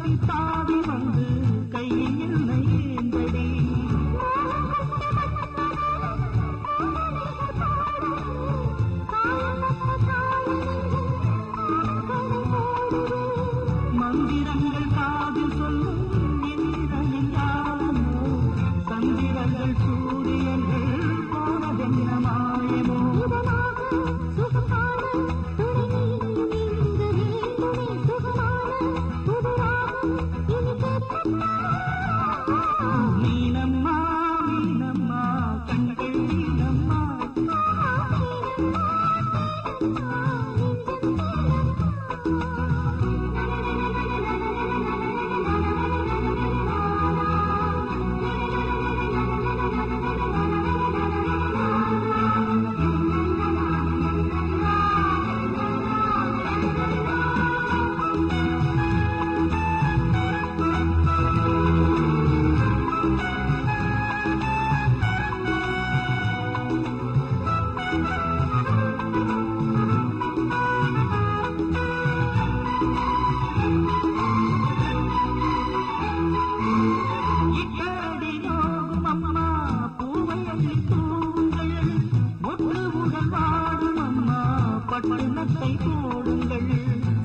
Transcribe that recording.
தத்தி தத்தி தாவி வந்து மொட்டு உடல் வாடும் அம்மா பட்டணத்தை போடுங்கள்.